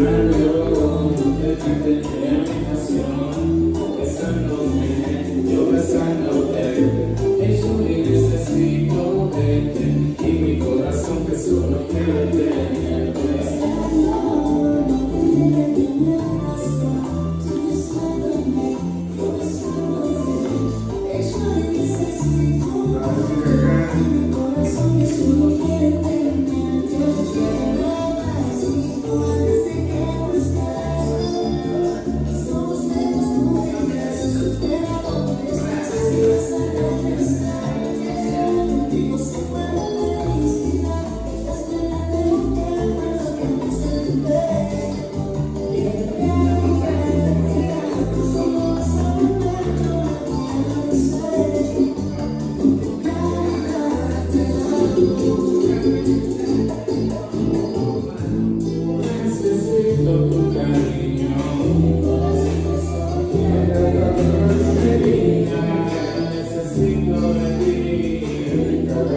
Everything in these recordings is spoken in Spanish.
Pensando, no te de mi habitación,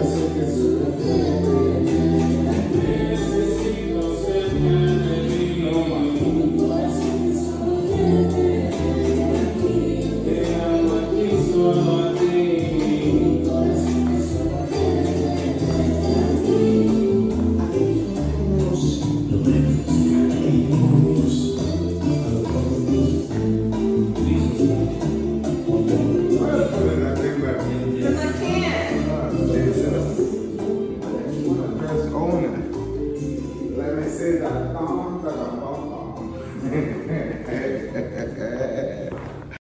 seu tesouro. 对的当刚个玩光